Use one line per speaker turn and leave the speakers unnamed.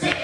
Six.